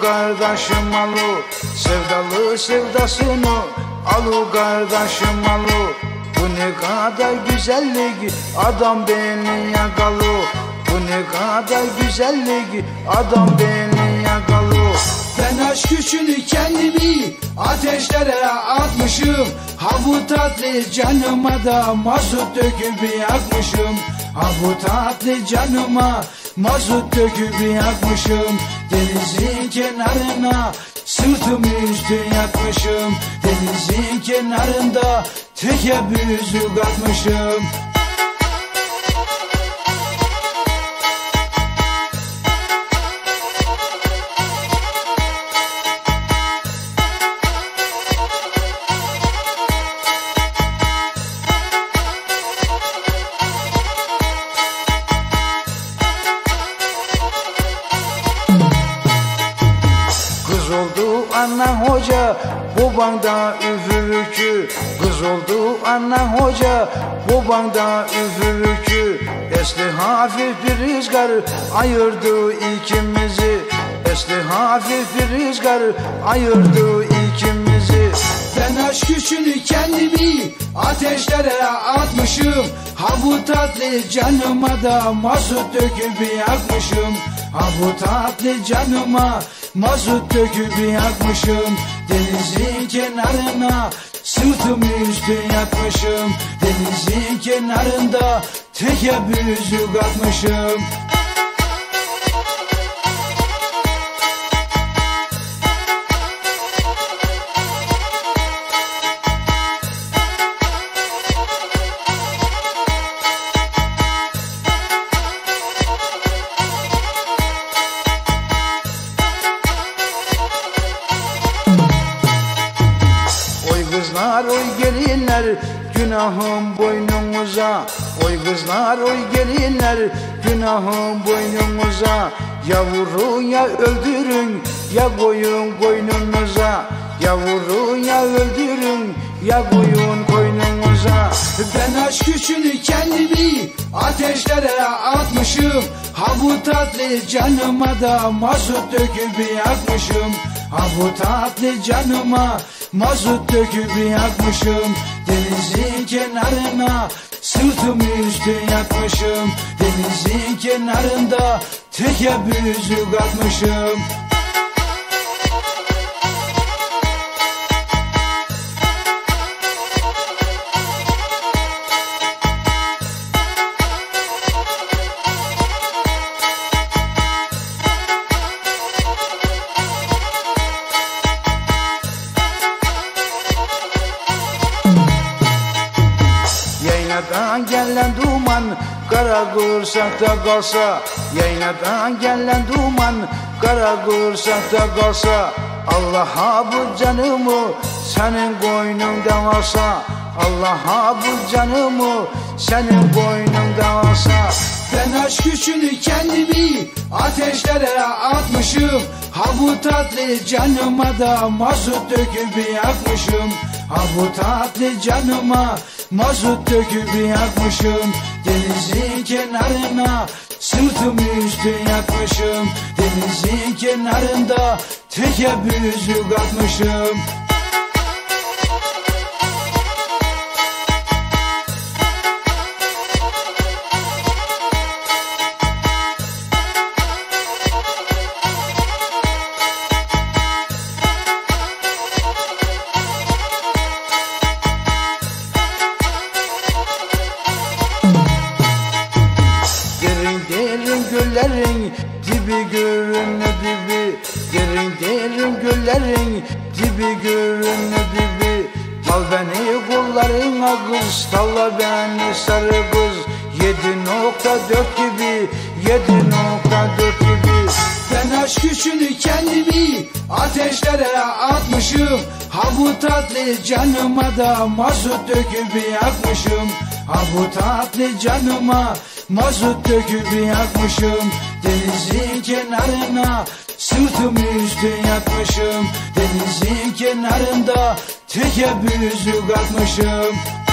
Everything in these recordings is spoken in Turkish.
kardeşim alu. Sevdalı sevdasını alu kardeşim alu. Bu ne kadar güzellik adam beni yakalı. Bu ne kadar güzellik adam beni yakalı. Ben aşk için kendimi ateşlere atmışım. Ha tatlı canıma da mazot döküp yakmışım. Ha tatlı canıma mazot döküp yakmışım Denizin kenarına sırtımı üstü yatmışım Denizin kenarında tekebbüzü katmışım hoca baban da üfürükçü Kız oldu ana hoca baban da üfürükçü Esli hafif bir rüzgar ayırdı ikimizi. Esli hafif bir rüzgar ayırdı ikimizi. Ben aşk için kendimi ateşlere atmışım. Ha bu tatlı canıma da mazot döküp yakmışım. Ha bu tatlı canıma mazot döküp yakmışım Denizin kenarına sırtımı üstü yatmışım Denizin kenarında tekebbüzü katmışım Oy gelinler günahım boynumuza Oy kızlar oy gelinler günahım boynumuza Ya vurun ya öldürün ya koyun koynunuza Ya vurun ya öldürün ya koyun koynunuza Ben aşk için kendimi ateşlere atmışım. Ha bu tatlı canıma da mazot döküp yakmışım Ha bu tatlı canıma mazot döküp yakmışım Denizin kenarına. Sırtımı üstü yatmışım Denizin kenarında. Tekebbüzü katmışım Yaynadan gelen duman kara kursakta kalsa. Yaynadan gelen duman kara kursakta kalsa. Allah'a bu canımı senin koynundan alsa Allah'a bu canımı senin koynundan alsa Ben aşk için kendimi ateşlere atmışım. Ha bu tatlı canıma da mazot döküp yakmışım. Ha bu tatlı canıma mazot döküp yakmışım. Denizin kenarına sırtımı üstü yatmışım Denizin kenarında tekebbüzü katmışım Derin derin göllerin dibi görünme dibi Al beni kollarına kız Salla beni sarı kız Yedi nokta dört gibi Yedi nokta dört gibi. Ben aşk için kendimi ateşlere atmışım. Ha bu tatlı canıma da mazot döküp yakmışım. Ha bu tatlı canıma mazot döküp yakmışım Denizin kenarına sırtımı üstü yatmışım Denizin kenarında tekebbüzü katmışım atmışım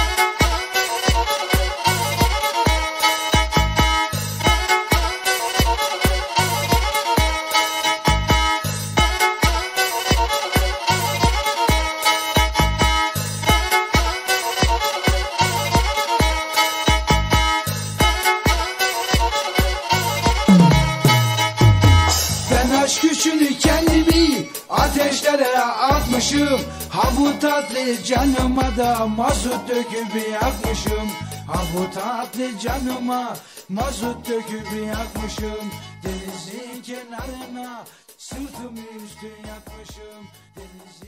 Ha bu tatlı canıma da mazot döküp yakmışım Ha bu tatlı canıma mazot döküp yakmışım Denizin kenarına sırtımı üstü yakmışım Denizin